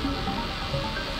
どうも。